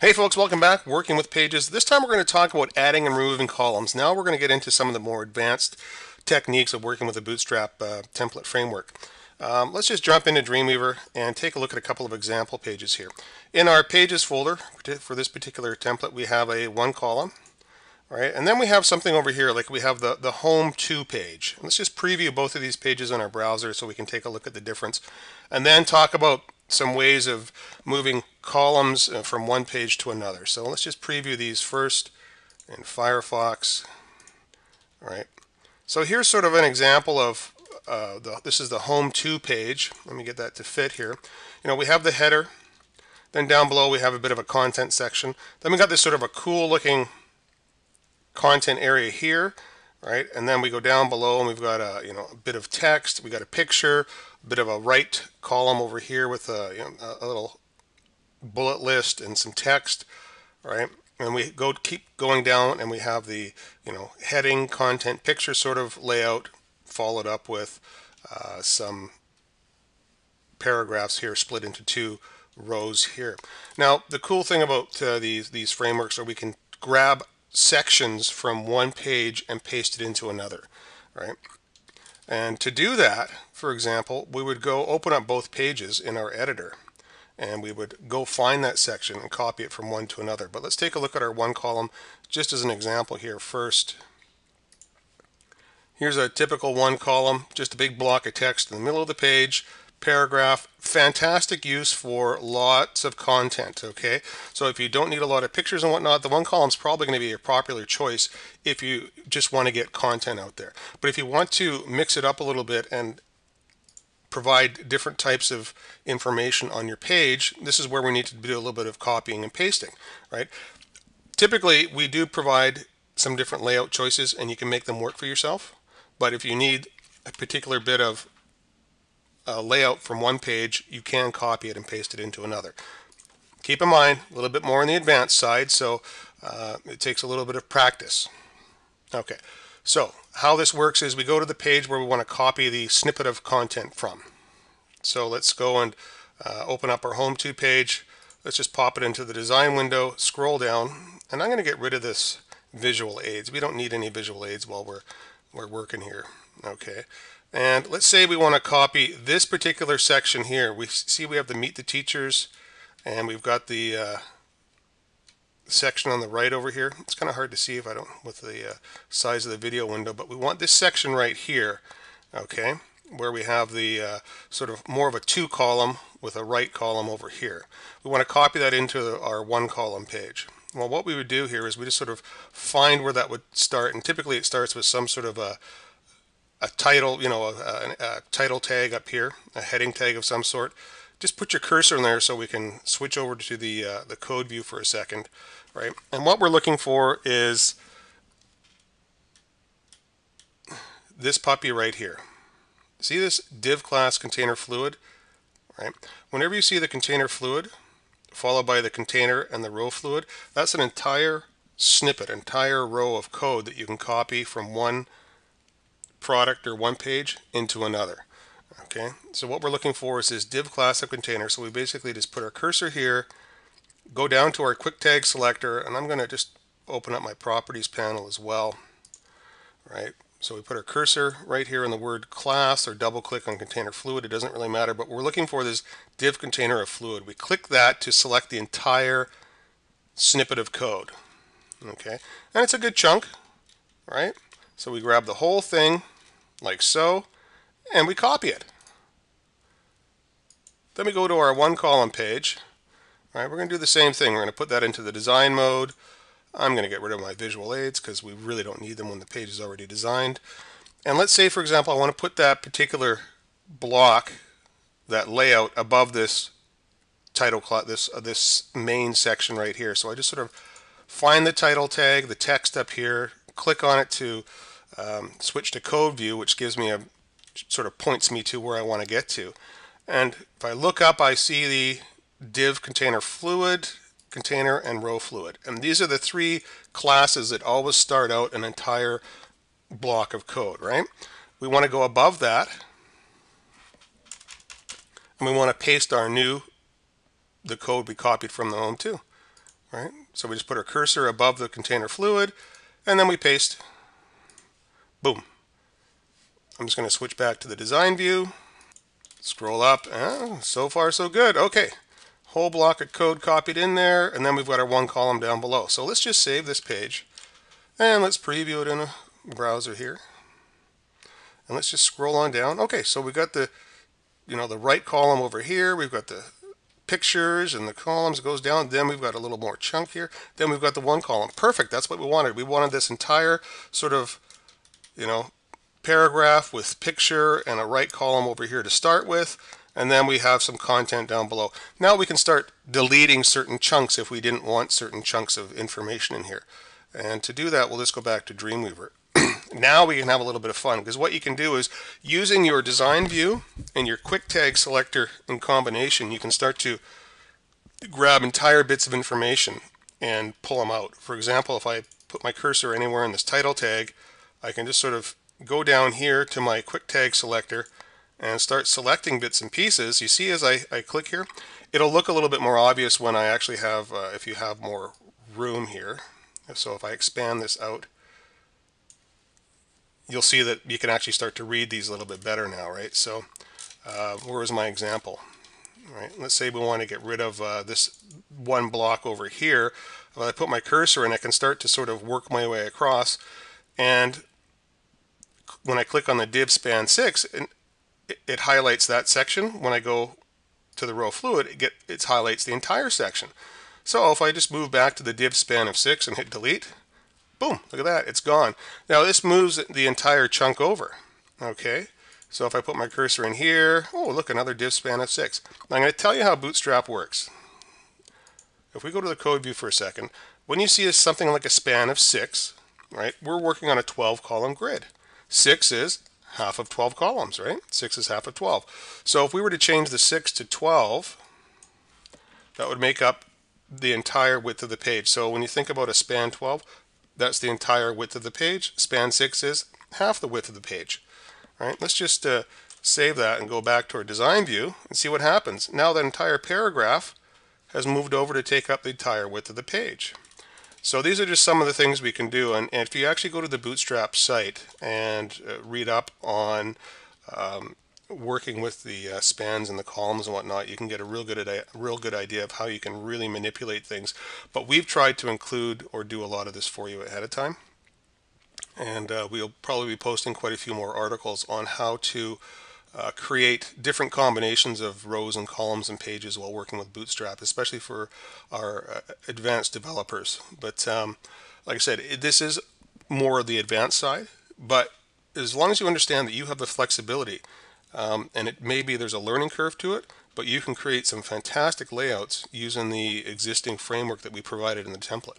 Hey folks, welcome back. Working with Pages. This time we're going to talk about adding and removing columns. Now we're going to get into some of the more advanced techniques of working with the Bootstrap uh, template framework. Um, let's just jump into Dreamweaver and take a look at a couple of example pages here. In our Pages folder for this particular template, we have a one column, right? And then we have something over here, like we have the, the Home To page. Let's just preview both of these pages in our browser so we can take a look at the difference. And then talk about some ways of moving columns uh, from one page to another. So let's just preview these first in Firefox. All right. So here's sort of an example of uh, the, this is the Home To page. Let me get that to fit here. You know, we have the header. Then down below we have a bit of a content section. Then we got this sort of a cool looking content area here, right? And then we go down below and we've got a you know a bit of text. We got a picture, bit of a right column over here with a, you know, a little bullet list and some text, right? And we go keep going down and we have the you know heading, content, picture sort of layout followed up with uh, some paragraphs here split into two rows here. Now the cool thing about uh, these these frameworks are we can grab sections from one page and paste it into another, right? And to do that, for example, we would go open up both pages in our editor and we would go find that section and copy it from one to another. But let's take a look at our one column just as an example here first. Here's a typical one column, just a big block of text in the middle of the page paragraph fantastic use for lots of content okay so if you don't need a lot of pictures and whatnot the one column is probably going to be a popular choice if you just want to get content out there but if you want to mix it up a little bit and provide different types of information on your page this is where we need to do a little bit of copying and pasting right typically we do provide some different layout choices and you can make them work for yourself but if you need a particular bit of uh, layout from one page, you can copy it and paste it into another. Keep in mind, a little bit more on the advanced side, so uh, it takes a little bit of practice. Okay, so how this works is we go to the page where we want to copy the snippet of content from. So let's go and uh, open up our Home To page. Let's just pop it into the design window, scroll down, and I'm going to get rid of this visual aids. We don't need any visual aids while we're, we're working here. Okay. And let's say we want to copy this particular section here. We see we have the Meet the Teachers and we've got the uh, section on the right over here. It's kind of hard to see if I don't with the uh, size of the video window, but we want this section right here, okay, where we have the uh, sort of more of a two column with a right column over here. We want to copy that into our one column page. Well, what we would do here is we just sort of find where that would start, and typically it starts with some sort of a a title, you know, a, a, a, title tag up here, a heading tag of some sort. Just put your cursor in there so we can switch over to the uh, the code view for a second, right? And what we're looking for is this puppy right here. See this div class container fluid, right? Whenever you see the container fluid followed by the container and the row fluid, that's an entire snippet, entire row of code that you can copy from one product or one page into another. Okay, so what we're looking for is this div class of container. So we basically just put our cursor here, go down to our quick tag selector, and I'm going to just open up my properties panel as well. Right, so we put our cursor right here in the word class or double click on container fluid. It doesn't really matter, but we're looking for this div container of fluid. We click that to select the entire snippet of code. Okay, and it's a good chunk, right? So we grab the whole thing like so, and we copy it. Then we go to our one column page. All right, we're going to do the same thing. We're going to put that into the design mode. I'm going to get rid of my visual aids because we really don't need them when the page is already designed. And let's say, for example, I want to put that particular block, that layout above this title, this, uh, this main section right here. So I just sort of find the title tag, the text up here, click on it to um, switch to code view, which gives me a sort of points me to where I want to get to. And if I look up, I see the div container fluid, container, and row fluid. And these are the three classes that always start out an entire block of code, right? We want to go above that, and we want to paste our new, the code we copied from the home to. right? So we just put our cursor above the container fluid and then we paste. Boom. I'm just going to switch back to the design view. Scroll up. So far so good. Okay. Whole block of code copied in there and then we've got our one column down below. So let's just save this page and let's preview it in a browser here. And let's just scroll on down. Okay, so we got the you know the right column over here. We've got the pictures and the columns goes down. Then we've got a little more chunk here. Then we've got the one column. Perfect. That's what we wanted. We wanted this entire sort of, you know, paragraph with picture and a right column over here to start with. And then we have some content down below. Now we can start deleting certain chunks if we didn't want certain chunks of information in here. And to do that, we'll just go back to Dreamweaver. now we can have a little bit of fun because what you can do is using your design view and your quick tag selector in combination you can start to grab entire bits of information and pull them out for example if I put my cursor anywhere in this title tag I can just sort of go down here to my quick tag selector and start selecting bits and pieces you see as I, I click here it'll look a little bit more obvious when I actually have uh, if you have more room here so if I expand this out you'll see that you can actually start to read these a little bit better now, right? So uh, where is my example? Right. Let's say we want to get rid of uh, this one block over here. Well, I put my cursor and I can start to sort of work my way across. And when I click on the div span 6, it, it highlights that section. When I go to the row fluid, it, get, it highlights the entire section. So if I just move back to the div span of 6 and hit delete, Boom, look at that, it's gone. Now this moves the entire chunk over, okay? So if I put my cursor in here, oh look, another div span of 6. Now I'm going to tell you how Bootstrap works. If we go to the code view for a second, when you see something like a span of 6, right, we're working on a 12 column grid. 6 is half of 12 columns, right? 6 is half of 12. So if we were to change the 6 to 12, that would make up the entire width of the page. So when you think about a span 12, that's the entire width of the page. Span 6 is half the width of the page. All right, let's just uh, save that and go back to our design view and see what happens. Now that entire paragraph has moved over to take up the entire width of the page. So these are just some of the things we can do. And, and if you actually go to the Bootstrap site and uh, read up on um, working with the uh, spans and the columns and whatnot, you can get a real good a real good idea of how you can really manipulate things. But we've tried to include or do a lot of this for you ahead of time. And uh, we'll probably be posting quite a few more articles on how to uh, create different combinations of rows and columns and pages while working with Bootstrap, especially for our uh, advanced developers. But um, like I said, it, this is more of the advanced side. But as long as you understand that you have the flexibility um, and it maybe there's a learning curve to it, but you can create some fantastic layouts using the existing framework that we provided in the template.